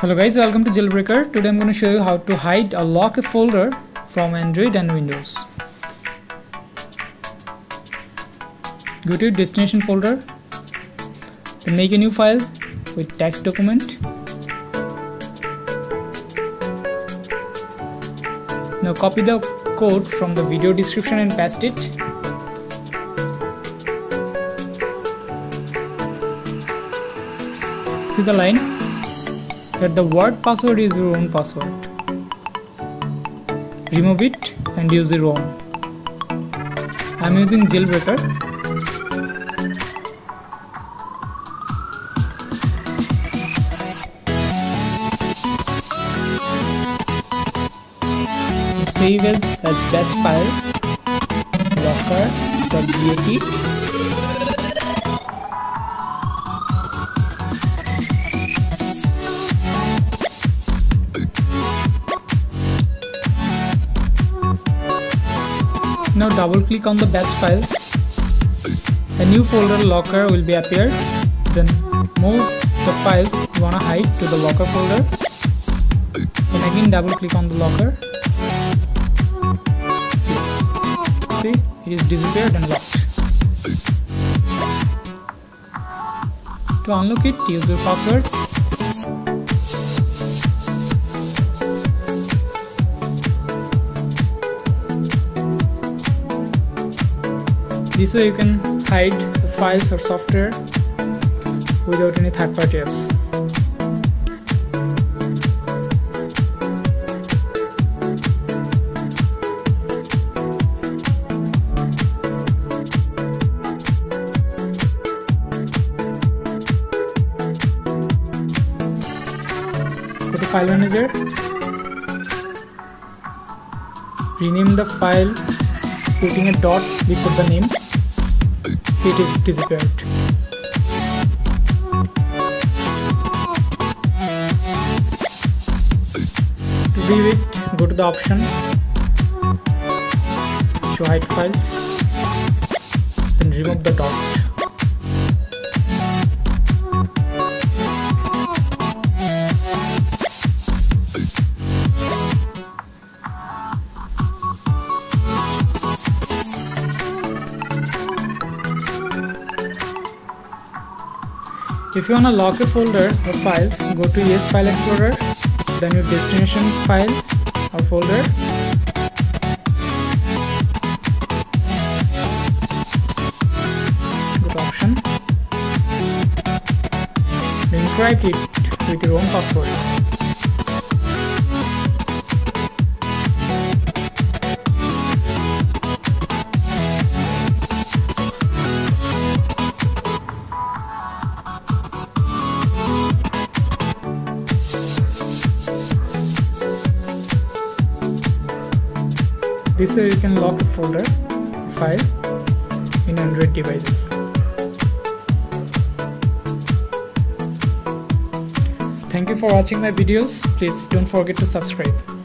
Hello guys, welcome to Jailbreaker. Today I'm going to show you how to hide or lock a folder from Android and Windows. Go to destination folder, then make a new file with text document. Now copy the code from the video description and paste it. See the line? That the word password is your own password. Remove it and use your own. I am using jailbreaker. Save as as batch file locker.bat Now double click on the batch file. A new folder locker will be appeared. Then move the files you wanna hide to the locker folder. Then again double click on the locker. See, it is disappeared and locked. To unlock it, use your password This way you can hide files or software without any third-party apps. Go to File Manager, rename the file putting a dot before the name see it is disappeared to view it go to the option. Show hide files. Then remove the dot If you want to lock a folder or files, go to ES File Explorer, then your destination file or folder. Go to option. Then encrypt it with your own password. This way you can lock a folder file in Android devices. Thank you for watching my videos. Please don't forget to subscribe.